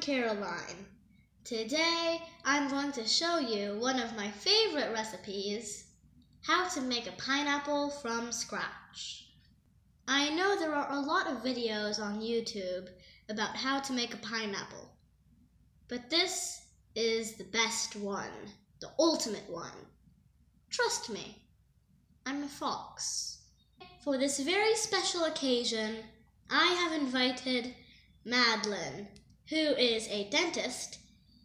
Caroline. Today I'm going to show you one of my favorite recipes, how to make a pineapple from scratch. I know there are a lot of videos on YouTube about how to make a pineapple, but this is the best one, the ultimate one. Trust me, I'm a fox. For this very special occasion, I have invited Madeleine, who is a dentist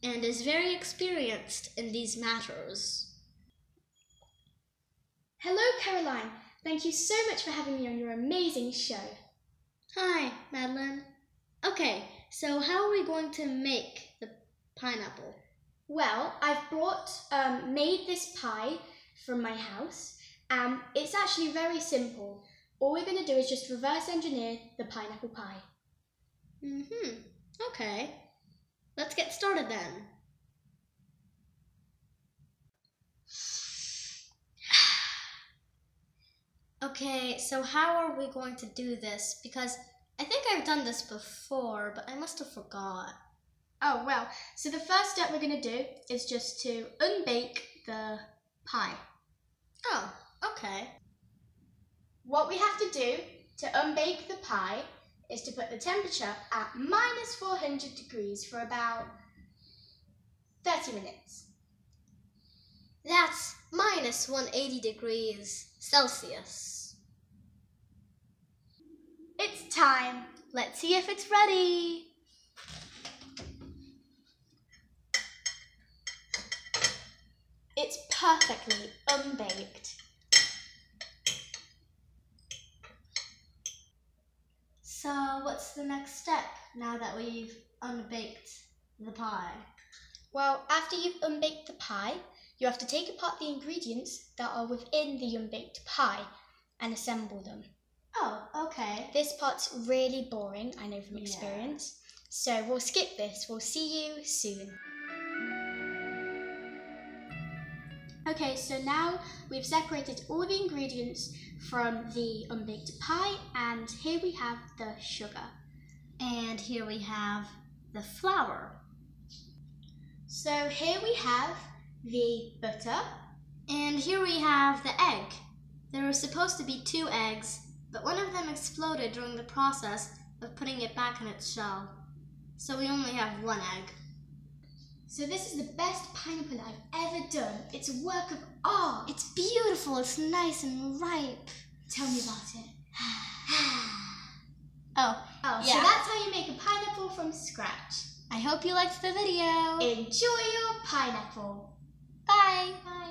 and is very experienced in these matters. Hello, Caroline. Thank you so much for having me on your amazing show. Hi, Madeleine. Okay, so how are we going to make the pineapple? Well, I've brought, um, made this pie from my house. Um, it's actually very simple. All we're going to do is just reverse engineer the pineapple pie. Mm-hmm. Okay. Let's get started then. Okay, so how are we going to do this? Because I think I've done this before, but I must have forgot. Oh, well, so the first step we're going to do is just to unbake the pie. Oh, okay. What we have to do to unbake the pie is to put the temperature at minus 400 degrees for about 30 minutes. That's minus 180 degrees Celsius. It's time. Let's see if it's ready. It's perfectly unbaked. So what's the next step now that we've unbaked the pie? Well, after you've unbaked the pie, you have to take apart the ingredients that are within the unbaked pie and assemble them. Oh, okay. This part's really boring, I know from Yeah. experience. So we'll skip this. We'll see you soon. Okay, so now we've separated all the ingredients from the unbaked pie, and here we have the sugar. And here we have the flour. So here we have the butter, And here we have the egg. There were supposed to be two eggs, but one of them exploded during the process of putting it back in its shell. So we only have one egg. So this is the best pineapple I've ever done. It's a work of art. It's beautiful, it's nice and ripe. Tell me about it. Oh, Oh, yeah. so that's how you make a pineapple from scratch. I hope you liked the video. Enjoy your pineapple. Bye. Bye.